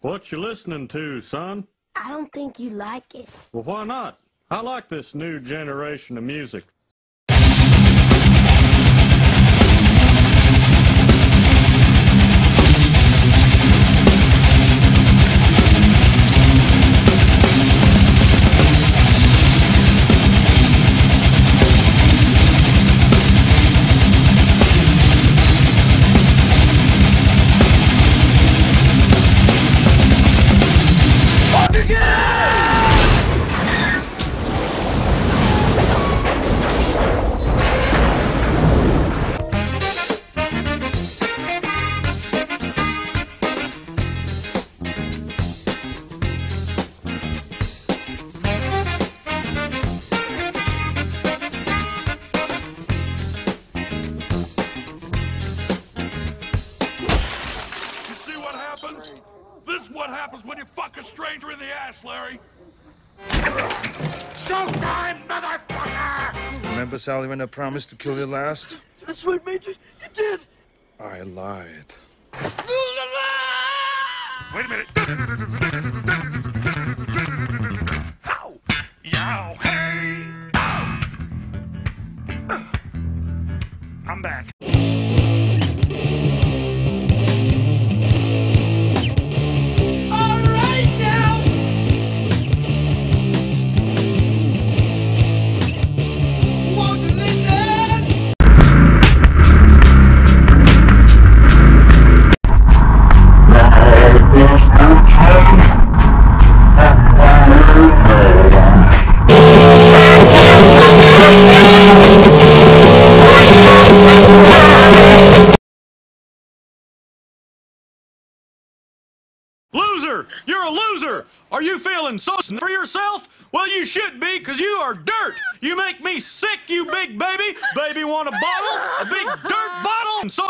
What you listening to, son? I don't think you like it. Well, why not? I like this new generation of music. What happens when you fuck a stranger in the ass, Larry. Showtime, motherfucker! Remember, Sully, when I promised to kill you last? That's right, Major. You did. I lied. Wait a minute. Ow! Yow! Hey! Ow! I'm back. Loser! You're a loser! Are you feeling so for yourself? Well, you should be, because you are dirt! You make me sick, you big baby! Baby want a bottle? A big dirt bottle? And so